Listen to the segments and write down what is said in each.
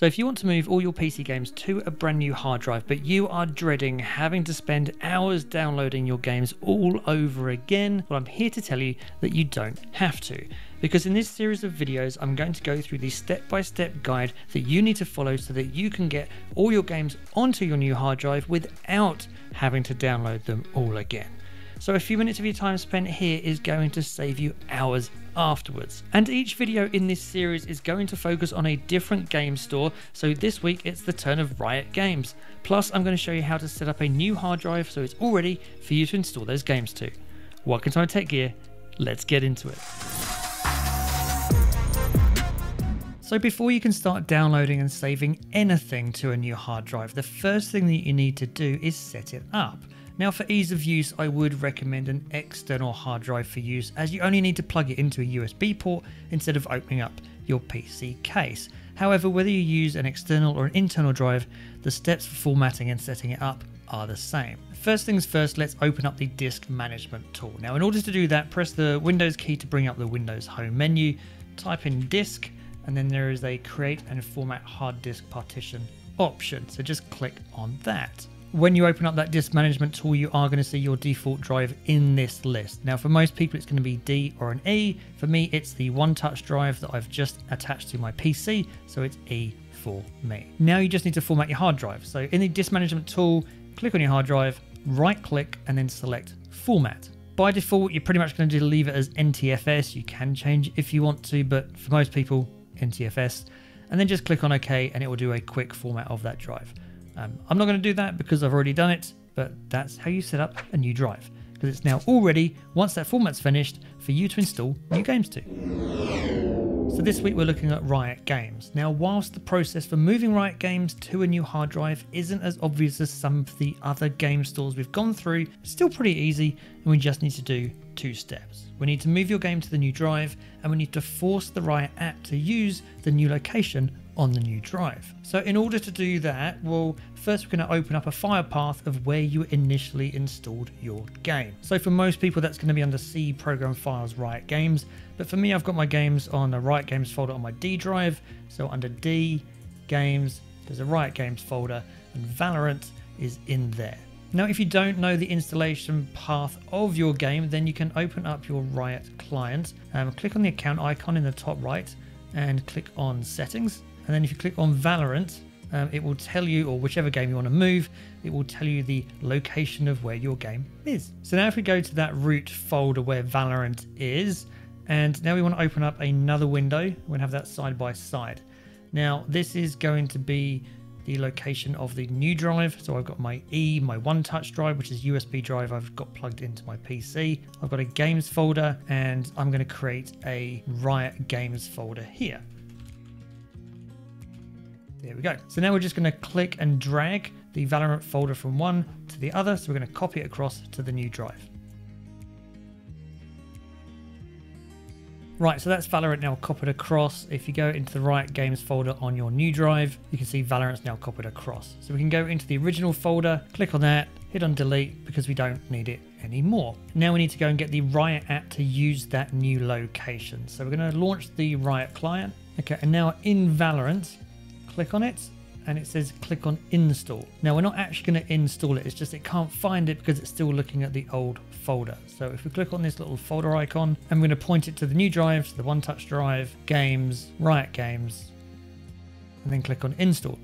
So if you want to move all your PC games to a brand new hard drive, but you are dreading having to spend hours downloading your games all over again, well I'm here to tell you that you don't have to. Because in this series of videos, I'm going to go through the step-by-step -step guide that you need to follow so that you can get all your games onto your new hard drive without having to download them all again. So a few minutes of your time spent here is going to save you hours afterwards. And each video in this series is going to focus on a different game store, so this week it's the turn of Riot Games. Plus I'm going to show you how to set up a new hard drive so it's all ready for you to install those games to. Welcome to my Tech Gear, let's get into it. So before you can start downloading and saving anything to a new hard drive, the first thing that you need to do is set it up. Now for ease of use, I would recommend an external hard drive for use as you only need to plug it into a USB port instead of opening up your PC case. However, whether you use an external or an internal drive, the steps for formatting and setting it up are the same. First things first, let's open up the disk management tool. Now in order to do that, press the Windows key to bring up the Windows home menu, type in disk, and then there is a create and format hard disk partition option. So just click on that. When you open up that disk management tool, you are going to see your default drive in this list. Now, for most people, it's going to be D or an E. For me, it's the one touch drive that I've just attached to my PC, so it's E for me. Now you just need to format your hard drive. So in the disk management tool, click on your hard drive, right click, and then select format. By default, you're pretty much going to leave it as NTFS. You can change if you want to, but for most people, NTFS. And then just click on OK, and it will do a quick format of that drive. Um, I'm not going to do that because I've already done it, but that's how you set up a new drive because it's now all ready once that format's finished for you to install new games to. So this week we're looking at Riot Games. Now whilst the process for moving Riot Games to a new hard drive isn't as obvious as some of the other game stores we've gone through, it's still pretty easy and we just need to do two steps. We need to move your game to the new drive and we need to force the Riot app to use the new location on the new drive. So in order to do that, well, first we're going to open up a file path of where you initially installed your game. So for most people, that's going to be under C program files Riot Games. But for me, I've got my games on the Riot Games folder on my D drive. So under D, Games, there's a Riot Games folder and Valorant is in there. Now, if you don't know the installation path of your game, then you can open up your Riot client, um, click on the account icon in the top right, and click on settings. And then if you click on Valorant, um, it will tell you, or whichever game you want to move, it will tell you the location of where your game is. So now if we go to that root folder where Valorant is, and now we want to open up another window, we're going to have that side by side. Now this is going to be the location of the new drive. So I've got my E, my one touch drive, which is USB drive I've got plugged into my PC. I've got a games folder and I'm going to create a Riot games folder here. There we go. So now we're just going to click and drag the Valorant folder from one to the other. So we're going to copy it across to the new drive. Right, so that's Valorant now copied across. If you go into the Riot Games folder on your new drive, you can see Valorant's now copied across. So we can go into the original folder, click on that, hit on delete because we don't need it anymore. Now we need to go and get the Riot app to use that new location. So we're going to launch the Riot client. Okay, and now in Valorant, click on it and it says click on install. Now we're not actually going to install it, it's just it can't find it because it's still looking at the old folder. So if we click on this little folder icon, I'm going to point it to the new drives, the one touch drive, games, Riot Games, and then click on install.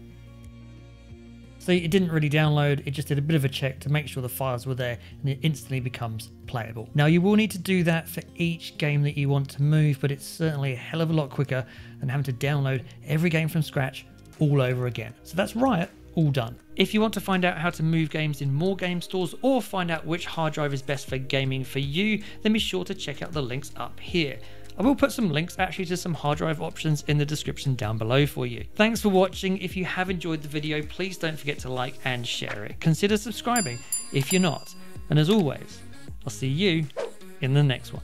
So it didn't really download, it just did a bit of a check to make sure the files were there and it instantly becomes playable. Now you will need to do that for each game that you want to move, but it's certainly a hell of a lot quicker than having to download every game from scratch all over again. So that's Riot all done. If you want to find out how to move games in more game stores or find out which hard drive is best for gaming for you, then be sure to check out the links up here. I will put some links actually to some hard drive options in the description down below for you. Thanks for watching. If you have enjoyed the video, please don't forget to like and share it. Consider subscribing if you're not. And as always, I'll see you in the next one.